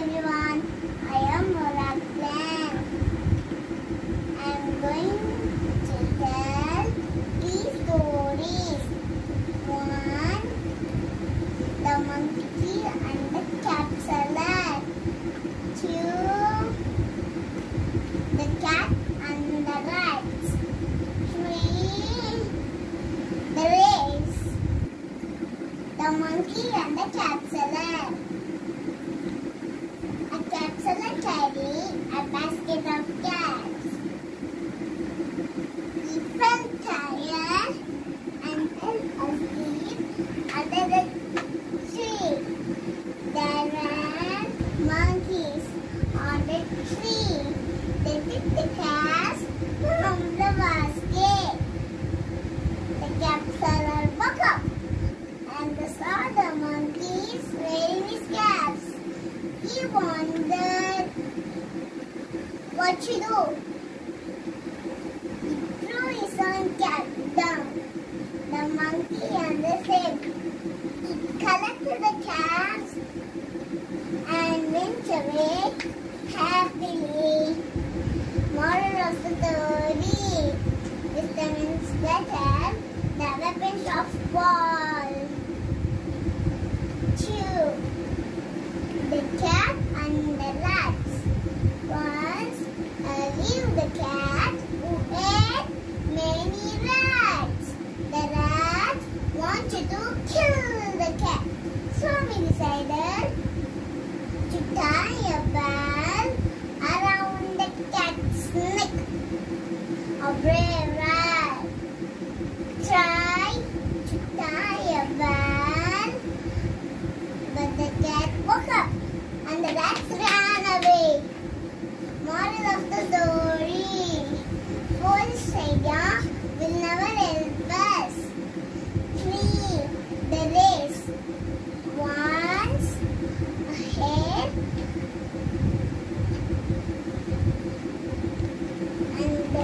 everyone. I am Morak Plan. I am going to tell three stories. One, the monkey and the cat salad. Two, the cat and the rats. Three, the race. The monkey and the cat He wondered what to do.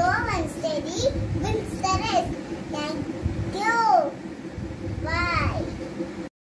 Dorman's